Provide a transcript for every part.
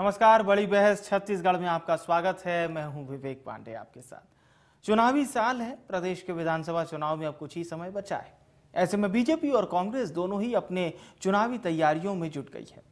नमस्कार, बड़ी बहस, छत्तीसगढ़ में आपका स्वागत है। मैं हूँ विवेक पांडे आपके साथ। चुनावी साल है, प्रदेश के विधानसभा चुनाव में अब कुछ ही समय बचा है। ऐसे में बीजेपी और कांग्रेस दोनों ही अपने चुनावी तैयारियों में जुट गई है।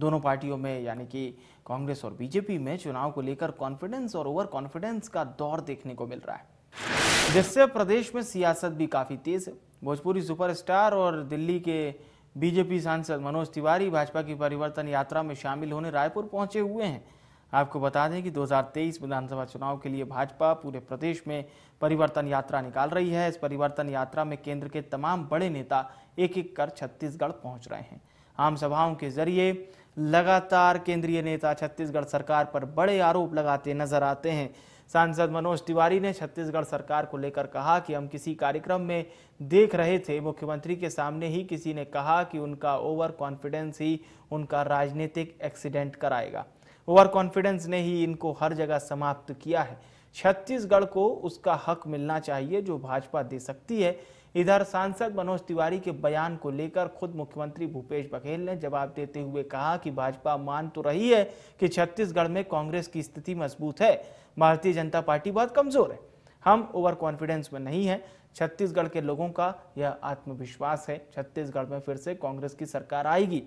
दोनों पार्टियों में, यानी कि कांग्रेस और बीजेपी में चुनाव को लेकर कॉन्फिडेंस और ओवर कॉन्फिडेंस का दौर देखने को मिल रहा है। जिससे प्रदेश में सियासत भी काफ़ी तेज है। भोजपुरी सुपरस्टार और दिल्ली के बीजेपी सांसद मनोज तिवारी भाजपा की परिवर्तन यात्रा में शामिल होने रायपुर पहुँचे हुए हैं। आपको बता दें कि 2023 विधानसभा चुनाव के लिए भाजपा पूरे प्रदेश में परिवर्तन यात्रा निकाल रही है। इस परिवर्तन यात्रा में केंद्र के तमाम बड़े नेता एक एक कर छत्तीसगढ़ पहुँच रहे हैं। आम सभाओं के ज़रिए लगातार केंद्रीय नेता छत्तीसगढ़ सरकार पर बड़े आरोप लगाते नज़र आते हैं। सांसद मनोज तिवारी ने छत्तीसगढ़ सरकार को लेकर कहा कि हम किसी कार्यक्रम में देख रहे थे। मुख्यमंत्री के सामने ही किसी ने कहा कि उनका ओवर कॉन्फिडेंस ही उनका राजनीतिक एक्सीडेंट कराएगा। ओवर कॉन्फिडेंस ने ही इनको हर जगह समाप्त किया है। छत्तीसगढ़ को उसका हक मिलना चाहिए जो भाजपा दे सकती है। इधर सांसद मनोज तिवारी के बयान को लेकर खुद मुख्यमंत्री भूपेश बघेल ने जवाब देते हुए कहा कि भाजपा मान तो रही है कि छत्तीसगढ़ में कांग्रेस की स्थिति मज़बूत है भारतीय जनता पार्टी बहुत कमज़ोर है। हम ओवर कॉन्फिडेंस में नहीं है। छत्तीसगढ़ के लोगों का यह आत्मविश्वास है। छत्तीसगढ़ में फिर से कांग्रेस की सरकार आएगी।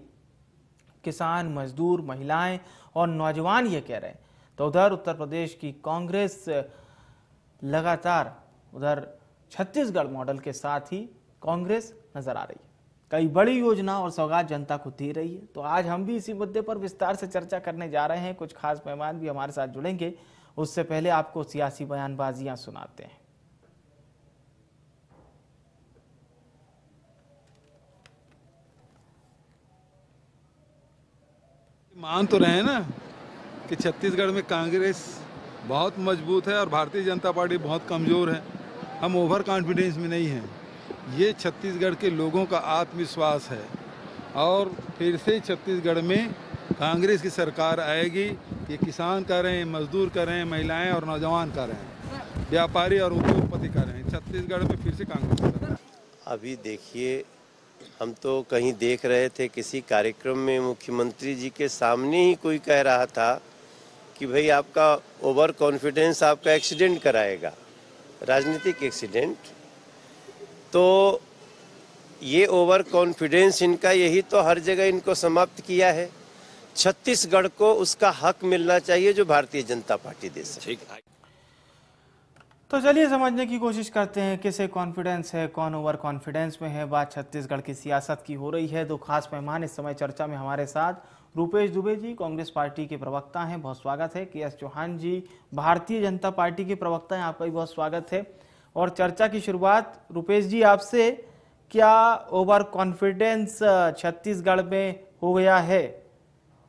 किसान, मजदूर, महिलाएँ और नौजवान ये कह रहे हैं। तो उधर उत्तर प्रदेश की कांग्रेस लगातार उधर छत्तीसगढ़ मॉडल के साथ ही कांग्रेस नज़र आ रही है। कई बड़ी योजना और सौगात जनता को दे रही है। तो आज हम भी इसी मुद्दे पर विस्तार से चर्चा करने जा रहे हैं। कुछ खास मेहमान भी हमारे साथ जुड़ेंगे। उससे पहले आपको सियासी बयानबाजियाँ सुनाते हैं। मान तो रहे हैं ना कि छत्तीसगढ़ में कांग्रेस बहुत मज़बूत है और भारतीय जनता पार्टी बहुत कमज़ोर है। हम ओवर कॉन्फिडेंस में नहीं हैं। ये छत्तीसगढ़ के लोगों का आत्मविश्वास है। और फिर से छत्तीसगढ़ में कांग्रेस की सरकार आएगी ये किसान कर रहे हैं मजदूर कर रहे हैं महिलाएँ और नौजवान कर रहे हैं व्यापारी और उद्योगपति कर। रहे हैं छत्तीसगढ़ में फिर से कांग्रेस की सरकार। अभी देखिए, हम तो कहीं देख रहे थे, किसी कार्यक्रम में मुख्यमंत्री जी के सामने ही कोई कह रहा था कि भाई आपका ओवर कॉन्फिडेंस आपका एक्सीडेंट कराएगा, राजनीतिक एक्सीडेंट तो ये ओवर कॉन्फिडेंस इनका यही तो हर जगह इनको समाप्त किया है। छत्तीसगढ़ को उसका हक मिलना चाहिए जो भारतीय जनता पार्टी दे सके। तो चलिए समझने की कोशिश करते हैं किसे कॉन्फिडेंस है कौन ओवर कॉन्फिडेंस में है। बात छत्तीसगढ़ की सियासत की हो रही है। दो खास मेहमान इस समय चर्चा में हमारे साथ रूपेश दुबे जी कांग्रेस पार्टी के प्रवक्ता हैं। बहुत स्वागत है। के एस चौहान जी भारतीय जनता पार्टी के प्रवक्ता हैं। आपका भी बहुत स्वागत है। और चर्चा की शुरुआत रूपेश जी आपसे क्या ओवर कॉन्फिडेंस छत्तीसगढ़ में हो गया है?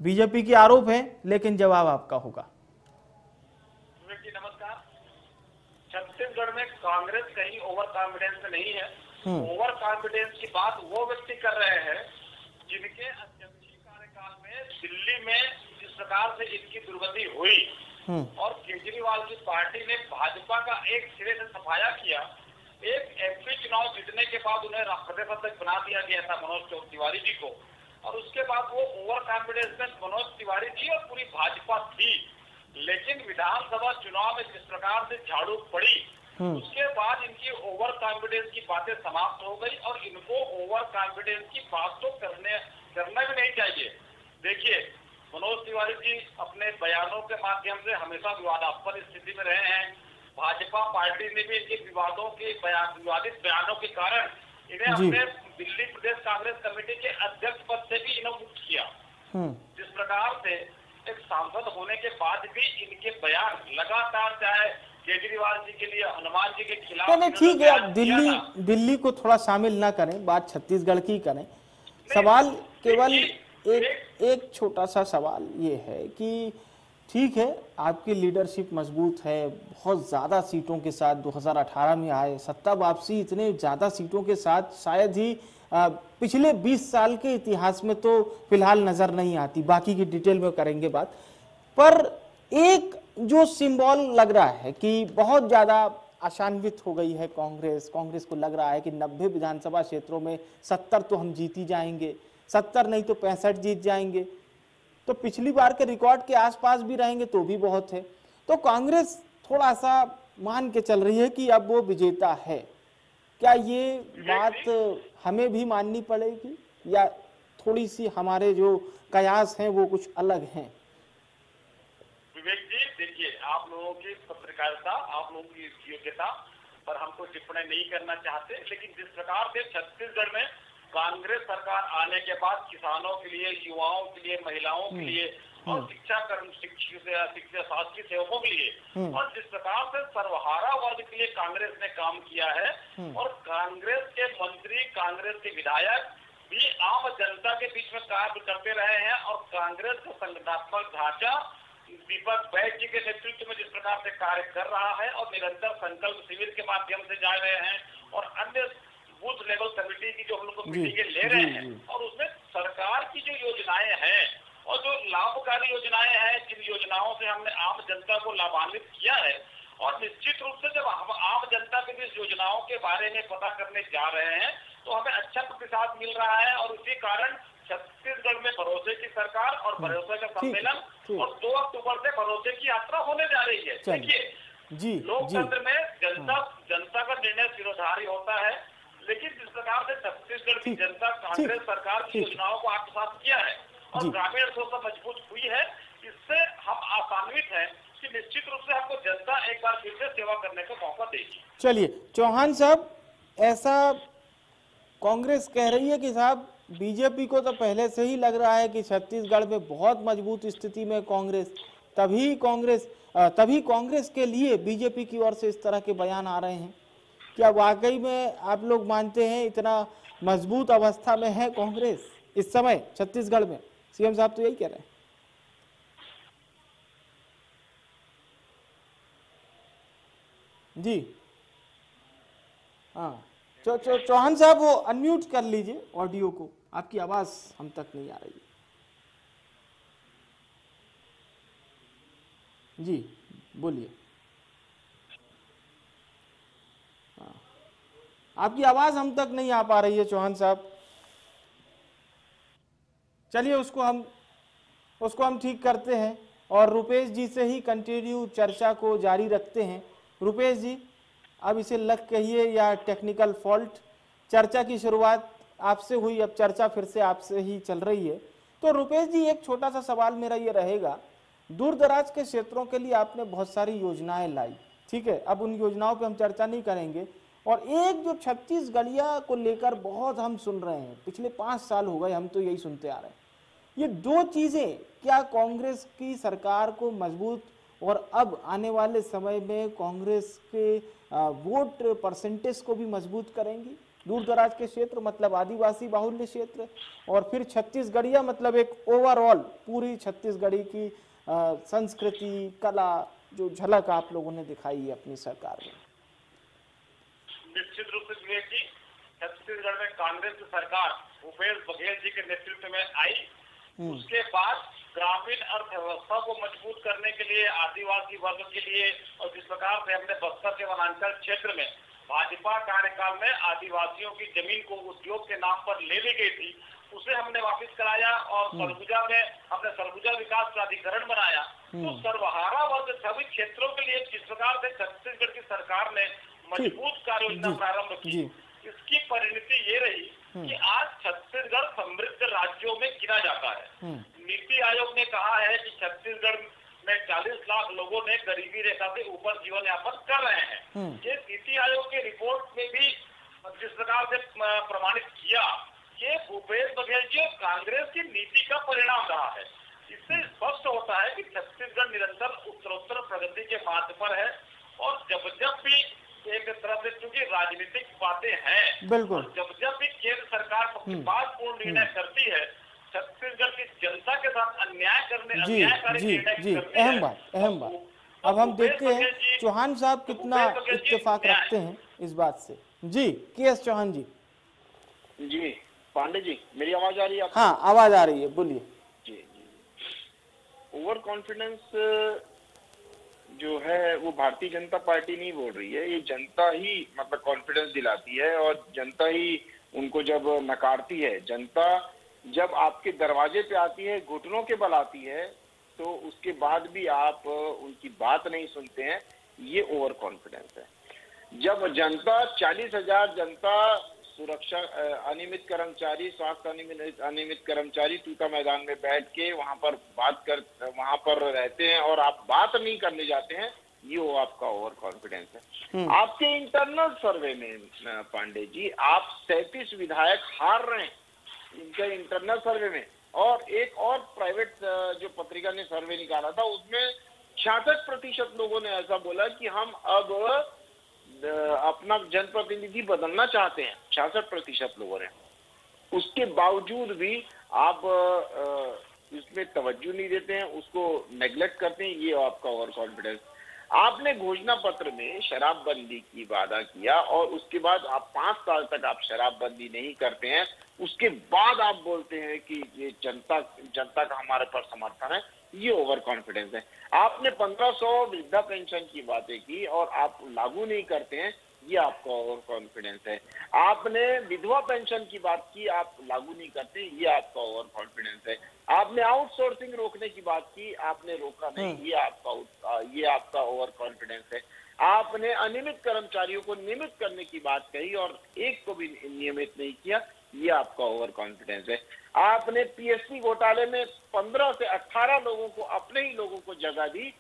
बीजेपी के आरोप है लेकिन जवाब आपका होगा। नमस्कार। छत्तीसगढ़ में कांग्रेस कहीं ओवर कॉन्फिडेंस में नहीं है। ओवर कॉन्फिडेंस की बात वो व्यक्ति कर रहे हैं जिनके अध्यक्षीय कार्यकाल में दिल्ली में जिस प्रकार से इनकी दुर्गति हुई और केजरीवाल की पार्टी ने भाजपा का एक सिरे से सफाया किया एक एमपी चुनाव जीतने के बाद उन्हें राष्ट्रपति तक बना दिया गया था मनोज तिवारी जी को। और उसके बाद वो ओवर कॉन्फिडेंस में मनोज तिवारी जी और पूरी भाजपा थी। लेकिन विधानसभा चुनाव में जिस प्रकार से झाड़ू पड़ी उसके बाद इनकी ओवर कॉन्फिडेंस की बातें समाप्त हो गई और इनको ओवर कॉन्फिडेंस की बात तो करने करना भी नहीं चाहिए। देखिए मनोज तिवारी जी अपने बयानों के माध्यम से हमेशा विवादास्पद स्थिति में रहे हैं। भाजपा पार्टी ने भी इनके विवादों के बयान विवादित बयानों के कारण इन्हें अपने दिल्ली प्रदेश कांग्रेस कमेटी के अध्यक्ष पद से भी इन्हें मुक्त किया। जिस प्रकार से एक सांसद होने के बाद भी इनके बयान लगातार चाहे केजरीवाल जी के लिए हनुमान जी के खिलाफ नहीं नहीं ठीक है आप दिल्ली दिल्ली को थोड़ा शामिल ना करें बात छत्तीसगढ़ की करें। सवाल केवल एक एक छोटा सा सवाल ये है कि ठीक है आपकी लीडरशिप मज़बूत है बहुत ज़्यादा सीटों के साथ 2018 में आए सत्ता वापसी इतने ज़्यादा सीटों के साथ शायद ही आ, पिछले 20 साल के इतिहास में तो फ़िलहाल नज़र नहीं आती बाकी की डिटेल में करेंगे बात। पर एक जो सिंबल लग रहा है कि बहुत ज़्यादा आशान्वित हो गई है कांग्रेस कांग्रेस को लग रहा है कि 90 विधानसभा क्षेत्रों में 70 तो हम जीत जाएँगे 70 नहीं तो पैंसठ जीत जाएँगे। तो पिछली बार के रिकॉर्ड के आसपास भी रहेंगे तो भी बहुत है। तो कांग्रेस थोड़ा सा मान के चल रही है कि अब वो विजेता है। क्या ये बात हमें भी माननी पड़ेगी या थोड़ी सी हमारे जो कयास हैं वो कुछ अलग हैं? विवेक जी, देखिए, आप लोगों की पत्रकारिता, आप लोगों की योग्यता पर हमको टिप्पणी नहीं करना चाहते, लेकिन जिस प्रकार से छत्तीसगढ़ में कांग्रेस सरकार आने के बाद किसानों के लिए युवाओं के लिए महिलाओं के लिए और शिक्षा कर्म शिक्षित शिक्षा शासकीय सेवकों के लिए। और जिस प्रकार से सर्वहारा वर्ग के लिए कांग्रेस ने काम किया है और कांग्रेस के मंत्री कांग्रेस के विधायक भी आम जनता के बीच में कार्य करते रहे हैं और कांग्रेस का संगठनात्मक ढांचा दीपक बैठ जी के नेतृत्व में जिस प्रकार से कार्य कर रहा है और निरंतर संकल्प शिविर के माध्यम से जा रहे हैं और अन्य बूथ लेवल कमेटी की जो हम लोग मीटिंगें ले रहे हैं और उसमें सरकार की जो योजनाएँ हैं और जो लाभकारी योजनाएँ हैं जिन योजनाओं से हमने आम जनता को लाभान्वित किया है और निश्चित रूप से जब हम आम जनता के बीच योजनाओं के बारे में पता करने जा रहे हैं तो हमें अच्छा प्रतिसाद मिल रहा है और उसी कारण छत्तीसगढ़ में भरोसे की सरकार और भरोसे का सम्मेलन और दो अक्टूबर से भरोसे की यात्रा होने जा रही है। देखिए जी। लोकतंत्र में जनता जनता का निर्णय सिरोधारी होता है। लेकिन जिस प्रकार से छत्तीसगढ़ की जनता कांग्रेस सरकार की योजनाओं को आत्मसात किया है और ग्रामीण अर्थव्यवस्था मज़बूत हुई है इससे हम आसान्वित हैं कि निश्चित रूप से हमको जनता एक बार फिर से सेवा करने का मौका देगी। चलिए चौहान साहब ऐसा कांग्रेस कह रही है कि साहब बीजेपी को तो पहले से ही लग रहा है कि छत्तीसगढ़ में बहुत मज़बूत स्थिति में कांग्रेस तभी कांग्रेस तभी कांग्रेस के लिए बीजेपी की ओर से इस तरह के बयान आ रहे हैं। क्या वाकई में आप लोग मानते हैं इतना मज़बूत अवस्था में है कांग्रेस? इस समय छत्तीसगढ़ में। सीएम साहब तो यही कह रहे हैं। जी। हाँ। चौ, चौ, चौहान साहब वो अनम्यूट कर लीजिए ऑडियो को। आपकी आवाज़ हम तक नहीं आ रही। जी बोलिए। आपकी आवाज़ हम तक नहीं आ पा रही है, चौहान साहब। चलिए उसको हम उसको हम ठीक करते हैं और रुपेश जी से ही कंटिन्यू चर्चा को जारी रखते हैं। रुपेश जी, अब इसे लग कहिए या टेक्निकल फॉल्ट चर्चा की शुरुआत आपसे हुई, अब चर्चा फिर से आपसे ही चल रही है। तो रुपेश जी, एक छोटा सा सवाल मेरा ये रहेगा दूर दराज के क्षेत्रों के लिए आपने बहुत सारी योजनाएँ लाई, ठीक है? अब उन योजनाओं पे हम चर्चा नहीं करेंगे। और एक जो छत्तीसगढ़िया को लेकर बहुत हम सुन रहे हैं, पिछले पाँच साल हो गए हम तो यही सुनते आ रहे हैं। ये दो चीज़ें, क्या कांग्रेस की सरकार को मज़बूत और अब आने वाले समय में कांग्रेस के वोट परसेंटेज को भी मज़बूत करेंगी? दूर दराज के क्षेत्र मतलब आदिवासी बाहुल्य क्षेत्र, और फिर छत्तीसगढ़िया मतलब एक ओवरऑल पूरी छत्तीसगढ़ी की संस्कृति, कला, जो झलक आप लोगों ने दिखाई है अपनी सरकार में। निश्चित रूप से विवेक जी छत्तीसगढ़ में कांग्रेस की सरकार भूपेश बघेल जी के नेतृत्व में आई हम्म। उसके बाद ग्रामीण अर्थव्यवस्था को मज़बूत करने के लिए आदिवासी वर्ग के लिए और जिस प्रकार से हमने बस्तर के वनांचल क्षेत्र में भाजपा कार्यकाल में आदिवासियों की ज़मीन को उद्योग के नाम पर ले ली गई थी उसे हमने वापस कराया और हम्म। सरगुजा में हमने सरगुजा विकास प्राधिकरण बनाया तो हम्म। सर्वहारा वर्ग सभी क्षेत्रों के लिए जिस प्रकार से छत्तीसगढ़ की सरकार ने मज़बूत कार्य योजना प्रारंभ की इसकी परिणति ये रही हम्म। कि आज छत्तीसगढ़ समृद्ध राज्यों में गिना जाता है हम्म। नीति आयोग ने कहा है कि छत्तीसगढ़ में 40 लाख लोगों ने गरीबी रेखा से ऊपर जीवन यापन कर रहे हैं हम्म। ये नीति आयोग की रिपोर्ट में भी जिस प्रकार से प्रमाणित किया ये भूपेश बघेल जी और कांग्रेस की नीति का परिणाम रहा है इससे स्पष्ट होता है कि छत्तीसगढ़ निरंतर उत्तरोत्तर प्रगति के मार्ग पर है और जब जब भी एक तरह से चूँकि राजनीतिक बातें हैं। बिल्कुल। जब जब भी केंद्र सरकार पक्षपातपूर्ण हम्म। निर्णय हम्म। करती है छत्तीसगढ़ की जनता के साथ अन्याय करने जी जी जी अहम बात अहम बात। तो अब हम देखते हैं चौहान साहब तो कितना इत्तेफाक रखते हैं इस बात से। G K S Chauhan ji. जी पांडे जी मेरी आवाज़ आ रही है हाँ आवाज़ आ रही है बोलिए। जी जी। ओवर कॉन्फिडेंस जो है, वो भारतीय जनता पार्टी नहीं बोल रही है। ये जनता ही मतलब कॉन्फिडेंस दिलाती है और जनता ही उनको जब नकारती है, जनता जब आपके दरवाजे पे आती है, घुटनों के बल आती है तो उसके बाद भी आप उनकी बात नहीं सुनते हैं। ये ओवर कॉन्फिडेंस है। जब जनता, चालीस हज़ार जनता सुरक्षा अनियमित कर्मचारी स्वास्थ्य अनियमित अनियमित कर्मचारी टूटा मैदान में बैठ के वहाँ पर बात कर वहाँ पर रहते हैं और आप बात नहीं करने जाते हैं ये वो आपका ओवर कॉन्फिडेंस है हम्म। आपके इंटरनल सर्वे में पांडे जी आप सैतीस विधायक हार रहे हैं इनके इंटरनल सर्वे में और एक और प्राइवेट जो पत्रिका ने सर्वे निकाला था उसमें छियासठ प्रतिशत लोगों ने ऐसा बोला कि हम अब अपना जनप्रतिनिधि बदलना चाहते हैं। छियासठ प्रतिशत लोगों ने उसके बावजूद भी आप इसमें तवज्जो नहीं देते हैं, उसको नेग्लेक्ट करते हैं, ये आपका ओवर कॉन्फिडेंस आपने घोषणा पत्र में शराबबंदी की वादा किया और उसके बाद आप पाँच साल तक आप शराबबंदी नहीं करते हैं, उसके बाद आप बोलते हैं कि ये जनता जनता का हमारे पर समर्थन है। ये ओवर कॉन्फिडेंस है। आपने 1500 वृद्धा पेंशन की बातें की और आप लागू नहीं करते हैं ये आपका ओवर कॉन्फिडेंस है। आपने विधवा पेंशन की बात की आप लागू नहीं करते ये आपका ओवर कॉन्फिडेंस है। आपने आउटसोर्सिंग रोकने की बात की आपने रोका नहीं हम्म। ये आपका ये आपका ओवर कॉन्फिडेंस है। आपने अनियमित कर्मचारियों को नियमित करने की बात कही और एक को भी नियमित नहीं किया। ये आपका ओवर कॉन्फिडेंस है। आपने पीएससी घोटाले में 15 से 18 लोगों को अपने ही लोगों को जगह दी।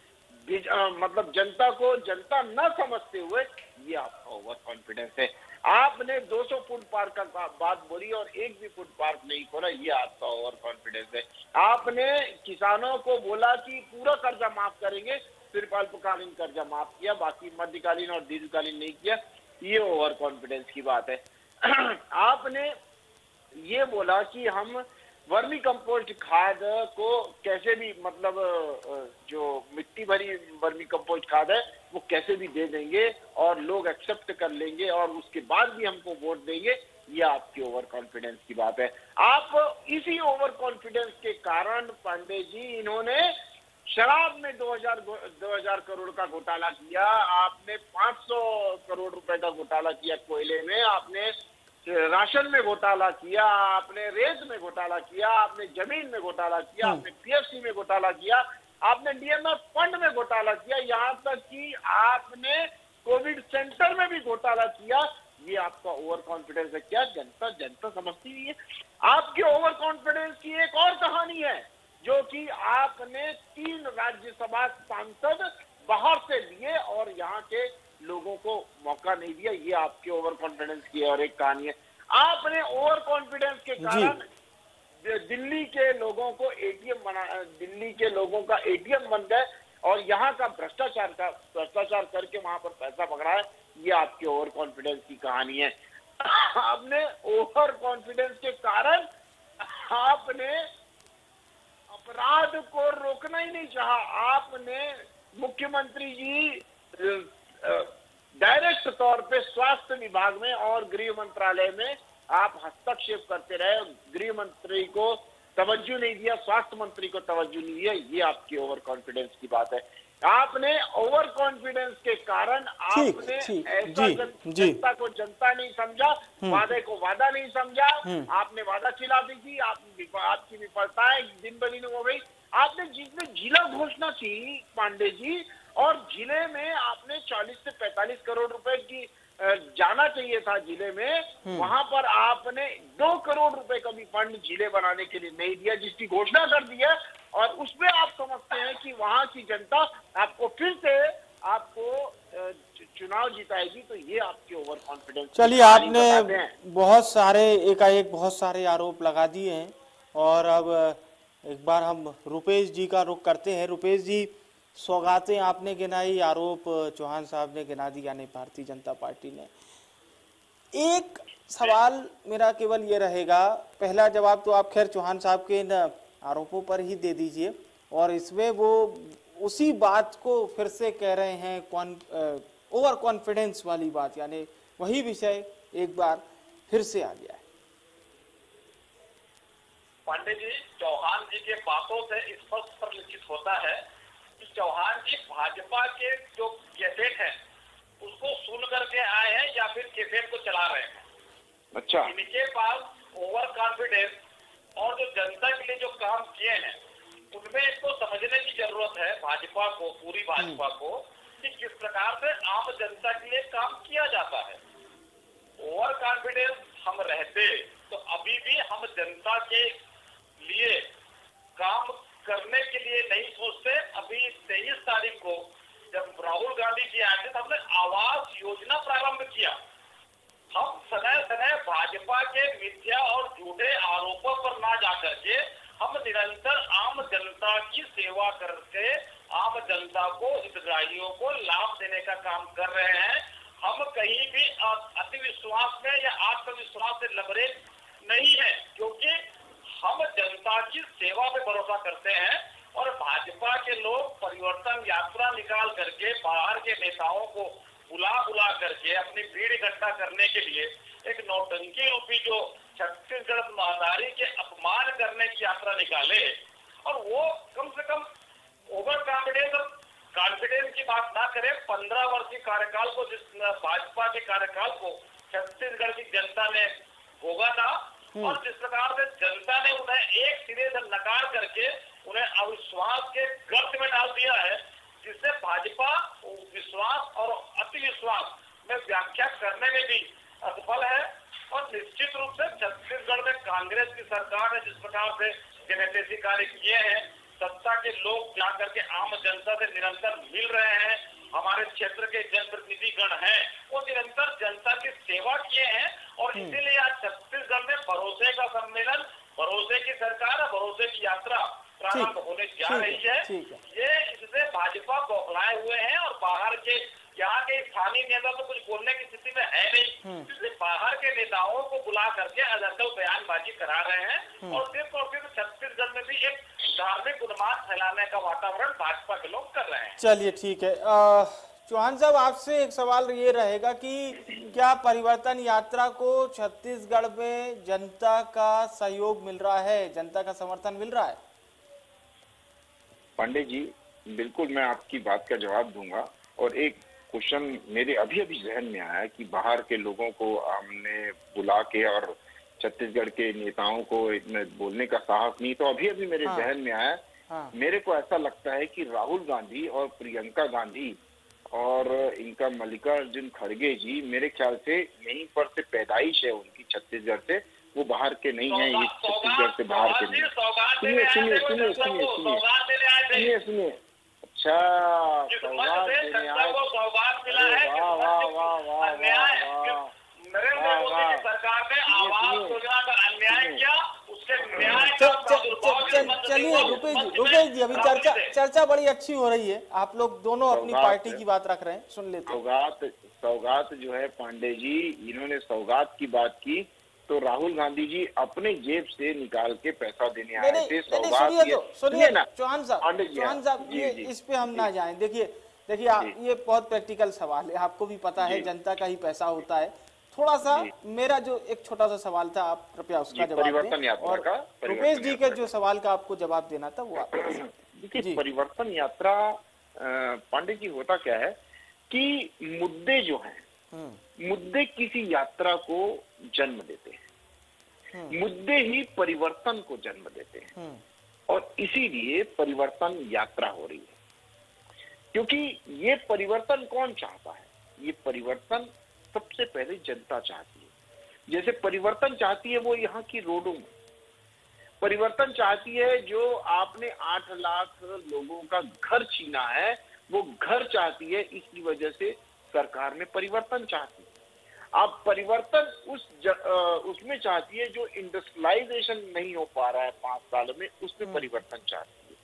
आ, मतलब जनता को जनता न समझते हुए ये आपका ओवर कॉन्फिडेंस है। आपने 200 फुट पार्क का बात बोली और एक भी फुट पार्क नहीं खोला ये आपका ओवर कॉन्फिडेंस है। आपने किसानों को बोला कि पूरा कर्जा माफ़ करेंगे सिर्फ़ अल्पकालीन कर्जा माफ़ किया बाकी मध्यकालीन और दीर्घकालीन नहीं किया। ये ओवर कॉन्फिडेंस की बात है। आपने ये बोला कि हम वर्मी कंपोस्ट खाद को कैसे भी मतलब जो मिट्टी भरी वर्मी कंपोस्ट खाद है, वो कैसे भी दे देंगे और लोग एक्सेप्ट कर लेंगे और उसके बाद भी हमको वोट देंगे, ये आपकी ओवर कॉन्फिडेंस की बात है। आप इसी ओवर कॉन्फिडेंस के कारण पांडे जी, इन्होंने शराब में 2000 2000 करोड़ का घोटाला किया, आपने 500 करोड़ रुपए का घोटाला किया कोयले में, आपने राशन में घोटाला किया आपने रेत में घोटाला किया आपने ज़मीन में घोटाला किया हम्म। आपने पीएफसी में घोटाला किया आपने डीएमएफ फंड में घोटाला किया यहाँ तक कि आपने कोविड सेंटर में भी घोटाला किया ये आपका ओवर कॉन्फिडेंस है क्या जनता जनता समझती नहीं है आपके ओवर कॉन्फिडेंस की एक और कहानी है जो कि आपने तीन राज्यसभा सांसद बाहर से लिए और यहाँ के लोगों को मौका नहीं दिया ये आपके ओवर कॉन्फिडेंस की और एक कहानी है। आपने ओवर कॉन्फिडेंस के कारण दिल्ली के लोगों को एटीएम बना दिल्ली के लोगों का एटीएम बन गए और यहाँ का भ्रष्टाचार का भ्रष्टाचार करके वहाँ पर पैसा पकड़ा है ये आपके ओवर कॉन्फिडेंस की कहानी है। आपने ओवर कॉन्फिडेंस के कारण आपने अपराध को रोकना ही नहीं चाहा। आपने मुख्यमंत्री जी डायरेक्ट तौर पे स्वास्थ्य विभाग में और गृह मंत्रालय में आप हस्तक्षेप करते रहे। गृह मंत्री को तवज्जो नहीं दिया स्वास्थ्य मंत्री को तवज्जो नहीं दिया ये आपकी ओवर कॉन्फिडेंस की बात है। आपने ओवर कॉन्फिडेंस के कारण आपने ऐसा जनता को जनता नहीं समझा हम्म। वादे को वादा नहीं समझा। हम्म। आपने वादा खिला दी थी आप आपकी विफलताएँ दिन ब दिन हो गई। आपने जिसने जिला घोषणा की पांडे जी और ज़िले में आपने 40 से 45 करोड़ रुपए की जाना चाहिए था ज़िले में। हम्म। वहाँ पर आपने दो करोड़ रुपए का भी फंड ज़िले बनाने के लिए नहीं दिया जिसकी घोषणा कर दी है। और उसमें आप समझते हैं कि वहाँ की जनता आपको फिर से आपको चुनाव जिताएगी तो ये आपके ओवर कॉन्फिडेंस चलिए आपने बहुत सारे एकाएक बहुत सारे आरोप लगा दिए हैं। और अब एक बार हम रुपेश जी का रुख करते हैं। रुपेश जी सौगातें आपने गिनाई, आरोप चौहान साहब ने गिना दी यानी भारतीय जनता पार्टी ने। एक सवाल मेरा केवल ये रहेगा, पहला जवाब तो आप खैर चौहान साहब के इन आरोपों पर ही दे दीजिए, और इसमें वो उसी बात को फिर से कह रहे हैं, कौन ओवर कॉन्फिडेंस वाली बात, यानी वही विषय एक बार फिर से आ गया है। पांडे जी, चौहान जी के बातों से स्पष्ट परिलक्षित होता है चौहान जी भाजपा के जो कैसेट है उसको सुन करके आए हैं या फिर कैसेट को चला रहे हैं? अच्छा। इनके पास ओवर कॉन्फिडेंस और जो जनता के लिए जो काम किए हैं उनमें इसको समझने की ज़रूरत है भाजपा को पूरी भाजपा को कि किस प्रकार से आम जनता के लिए काम किया जाता है। ओवर कॉन्फिडेंस हम रहते तो अभी भी हम जनता के लिए काम करने के लिए नहीं सोचते अभी तेईस तारीख को जब राहुल गांधी जी आए थे तो हमने आवास योजना प्रारंभ किया हम समय समय भाजपा के मिथ्या और झूठे आरोपों पर ना जाकर के हम निरंतर आम जनता की सेवा करके आम जनता को हितग्राहियों को लाभ देने का काम कर रहे हैं हम कहीं भी अ- अति विश्वास में या आत्मविश्वास से लबरेज नहीं है क्योंकि हम जनता की सेवा पे भरोसा करते हैं और भाजपा के लोग परिवर्तन यात्रा निकाल करके बाहर के नेताओं को बुला बुला करके अपनी भीड़ इकट्ठा करने के लिए एक नौटंकी रूपी जो छत्तीसगढ़ महादारी के अपमान करने की यात्रा निकाले और वो कम से कम ओवर कॉन्फिडेंस और कॉन्फिडेंस की बात ना करें पंद्रह वर्षीय कार्यकाल को जिस भाजपा के कार्यकाल को छत्तीसगढ़ की जनता ने भोगा था और जिस प्रकार से जनता ने उन्हें एक सिरे से नकार करके उन्हें अविश्वास के गर्त में डाल दिया है जिससे भाजपा विश्वास और अति विश्वास में व्याख्या करने में भी असफल है और निश्चित रूप से छत्तीसगढ़ में कांग्रेस की सरकार ने जिस प्रकार से जनहितैषी कार्य किए हैं सत्ता के लोग जाकर के आम जनता से निरंतर मिल रहे हैं हमारे क्षेत्र के जनप्रतिनिधि गण हैं वो निरंतर जनता की सेवा किए हैं और इसीलिए आज छत्तीसगढ़ में भरोसे का सम्मेलन भरोसे की सरकार भरोसे की यात्रा प्रारंभ होने जा रही है ठीक है। ये इससे भाजपा बौखलाए हुए हैं और बाहर के यहाँ के स्थानीय नेता तो कुछ बोलने की स्थिति में है नहीं इसलिए बाहर के नेताओं को बुला करके अदरकल बयानबाजी करा रहे हैं और सिर्फ़ और सिर्फ़ छत्तीसगढ़ में भी एक धार्मिक उन्माद फैलाने का वातावरण भाजपा के लोग कर रहे हैं। चलिए ठीक है। अ, चौहान साहब आपसे एक सवाल ये रहेगा कि क्या परिवर्तन यात्रा को छत्तीसगढ़ में जनता का सहयोग मिल रहा है? जनता का समर्थन मिल रहा है? पांडे जी बिल्कुल मैं आपकी बात का जवाब दूँगा। और एक क्वेश्चन मेरे अभी अभी जहन में आया कि बाहर के लोगों को हमने बुला के और छत्तीसगढ़ के नेताओं को इतने बोलने का साहस नहीं तो अभी अभी मेरे हाँ। जहन में आया हाँ। मेरे को ऐसा लगता है कि राहुल गांधी और प्रियंका गांधी और इनका मल्लिकार्जुन खड़गे जी मेरे ख्याल से यहीं पर से पैदाइश है उनकी छत्तीसगढ़ से। वो बाहर के नहीं है ये छत्तीसगढ़ से बाहर के नहीं। सुनिए सुनिए सुनिए सुनिए सुनिए सुनिए सुनिए। अच्छा सौगात देने आए वाह, वाह, वाह, वाह, अन्याय वाह, जिस वाह। नरेंद्र वाह, मोदी वाह। की सरकार ने सुनिए, आवास सुनिए। योजना का अन्याय सुनिए। किया उसके न्याय च- का च- प्रादुर्भाव च- इस मंच से चलिए। रुपेश जी रुपेश जी अभी चर्चा चर्चा बड़ी अच्छी हो रही है। आप लोग दोनों अपनी पार्टी की बात रख रहे हैं सुन लेते सौगात सौगात जो है पांडे जी इन्होंने सौगात की बात की तो राहुल गांधी जी अपने जेब से निकाल के पैसा देने आए थे सौगात सुनिए तो सुनिए ना। चौहान साहब चौहान साहब ये इस पे हम ना जाएँ। देखिए देखिए ये बहुत प्रैक्टिकल सवाल है आपको भी पता है जनता का ही पैसा होता है। थोड़ा सा मेरा जो एक छोटा सा सवाल था आप कृपया उसका जवाब परिवर्तन दें। यात्रा और रुपेश जी के जो सवाल का आपको जवाब देना था वो आप देखिए परिवर्तन यात्रा पांडे जी होता क्या है कि मुद्दे जो हैं हम्म, मुद्दे किसी यात्रा को जन्म देते हैं। हम्म। मुद्दे ही परिवर्तन को जन्म देते हैं। हम्म, और इसीलिए परिवर्तन यात्रा हो रही है। क्योंकि ये परिवर्तन कौन चाहता है? ये परिवर्तन सबसे पहले जनता चाहती है। जैसे परिवर्तन चाहती है वो यहाँ की रोडों में। परिवर्तन चाहती है जो आपने आठ लाख लोगों का घर छीना है वो घर चाहती है इसकी वजह से सरकार में परिवर्तन चाहती है। आप परिवर्तन उस ज, अ, उसमें चाहती है जो इंडस्ट्रियलाइजेशन नहीं हो पा रहा है पाँच साल में उसमें परिवर्तन चाहती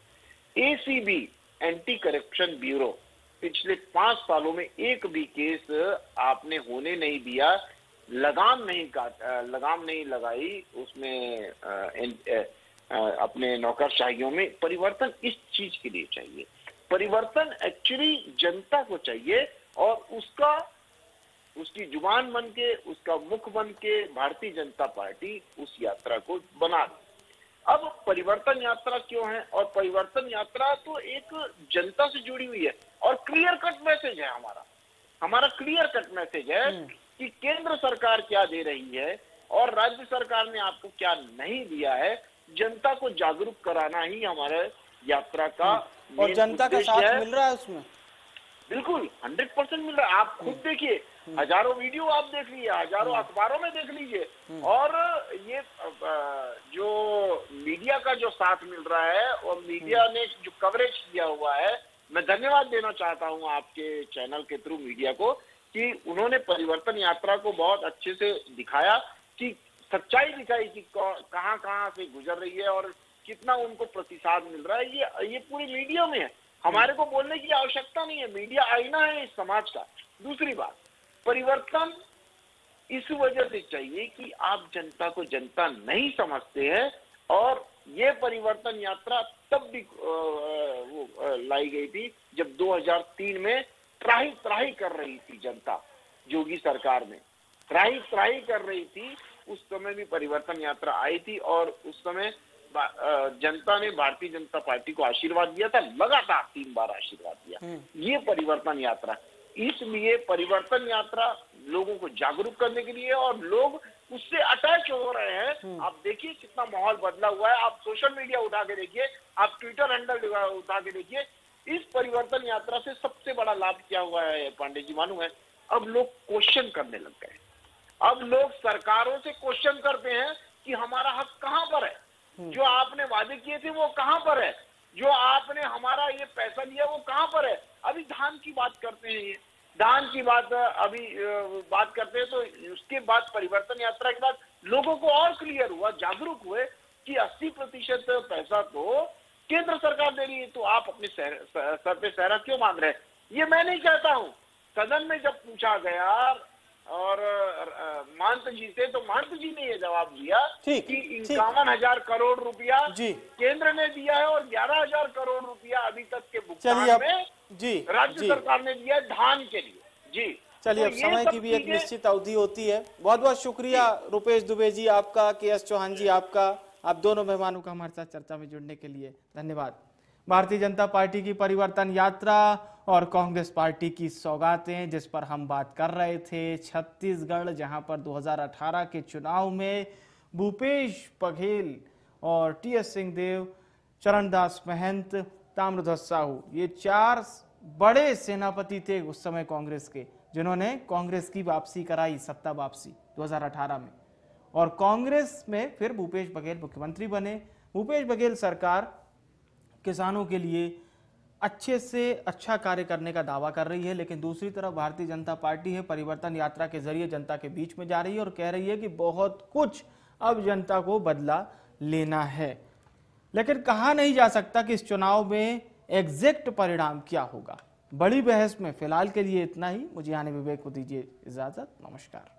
है। एसीबी एंटी करप्शन ब्यूरो पिछले पाँच सालों में एक भी केस आपने होने नहीं दिया लगाम नहीं काट लगाम नहीं लगाई उसमें अ, इन- अ, अपने नौकरशाहियों में। परिवर्तन इस चीज़ के लिए चाहिए। परिवर्तन एक्चुअली जनता को चाहिए और उसका उसकी ज़ुबान बन के उसका मुख बन के भारतीय जनता पार्टी उस यात्रा को बना दी अब परिवर्तन यात्रा क्यों है? और परिवर्तन यात्रा तो एक जनता से जुड़ी हुई है और क्लियर कट मैसेज है हमारा। हमारा क्लियर कट मैसेज है कि केंद्र सरकार क्या दे रही है और राज्य सरकार ने आपको क्या नहीं दिया है जनता को जागरूक कराना ही हमारे यात्रा का हम्म। और जनता का साथ मिल रहा है उसमें? बिल्कुल हंड्रेड परसेंट मिल रहा है। आप खुद देखिए हज़ारों वीडियो आप देख लीजिए हज़ारों अखबारों में देख लीजिए। और ये जो मीडिया का जो साथ मिल रहा है और मीडिया ने जो कवरेज किया हुआ है मैं धन्यवाद देना चाहता हूँ आपके चैनल के थ्रू मीडिया को कि उन्होंने परिवर्तन यात्रा को बहुत अच्छे से दिखाया कि सच्चाई दिखाई कि कौ- कहाँ कहाँ से गुजर रही है और कितना उनको प्रतिसाद मिल रहा है। ये ये पूरी मीडिया में है। हमारे को बोलने की आवश्यकता नहीं है। मीडिया आईना है इस समाज का। दूसरी बात परिवर्तन इस वजह से चाहिए कि आप जनता को जनता नहीं समझते हैं और ये परिवर्तन यात्रा तब भी वो लाई गई थी जब 2003 में त्राही त्राही कर रही थी जनता योगी सरकार में। त्राही त्राही कर रही थी उस समय भी परिवर्तन यात्रा आई थी और उस समय जनता ने भारतीय जनता पार्टी को आशीर्वाद दिया था लगातार तीन बार आशीर्वाद दिया। ये परिवर्तन यात्रा इसलिए परिवर्तन यात्रा लोगों को जागरूक करने के लिए और लोग उससे अटैच हो रहे हैं। आप देखिए कितना माहौल बदला हुआ है। आप सोशल मीडिया उठा के देखिए आप ट्विटर हैंडल उठा के देखिए इस परिवर्तन यात्रा से सबसे बड़ा लाभ क्या हुआ है पांडे जी मानू है? अब लोग क्वेश्चन करने लग गए। अब लोग सरकारों से क्वेश्चन करते हैं कि हमारा हक कहाँ पर है? जो आपने वादे किए थे वो कहाँ पर है? जो आपने हमारा ये पैसा लिया वो कहाँ पर है? अभी धान की बात करते हैं धान की बात अभी बात करते हैं तो उसके बाद परिवर्तन यात्रा के बाद लोगों को और क्लियर हुआ जागरूक हुए कि 80 प्रतिशत पैसा तो केंद्र सरकार दे रही है तो आप अपने सर, सर पे सहरा क्यों मान रहे हैं? ये मैं नहीं कहता हूँ। सदन में जब पूछा गया और महंत जी से तो महंत जी ने ये जवाब दिया कि इक्यावन हज़ार करोड़ रुपया केंद्र ने दिया है और ग्यारह हज़ार करोड़ रुपया अभी तक के भुगतान में जी राज्य सरकार ने दिया धान के लिए। जी। चलिए तो अब समय की भी एक निश्चित अवधि होती है। बहुत बहुत शुक्रिया रुपेश दुबे जी आपका के एस चौहान जी आपका। आप दोनों मेहमानों का हमारे साथ चर्चा में जुड़ने के लिए धन्यवाद। भारतीय जनता पार्टी की परिवर्तन यात्रा और कांग्रेस पार्टी की सौगातें जिस पर हम बात कर रहे थे छत्तीसगढ़ जहाँ पर 2018 के चुनाव में भूपेश बघेल और टी एस सिंहदेव चरणदास महंत ताम्रध्वज साहू ये चार बड़े सेनापति थे उस समय कांग्रेस के, जिन्होंने कांग्रेस की वापसी कराई, सत्ता वापसी 2018 में। और कांग्रेस में फिर भूपेश बघेल मुख्यमंत्री बने। भूपेश बघेल सरकार किसानों के लिए अच्छे से अच्छा कार्य करने का दावा कर रही है, लेकिन दूसरी तरफ़ भारतीय जनता पार्टी है, परिवर्तन यात्रा के ज़रिए जनता के बीच में जा रही है और कह रही है कि बहुत कुछ अब जनता को बदला लेना है। लेकिन कहा नहीं जा सकता कि इस चुनाव में एग्जैक्ट परिणाम क्या होगा। बड़ी बहस में फ़िलहाल के लिए इतना ही। मुझे आने विवेक को दीजिए इजाज़त। नमस्कार।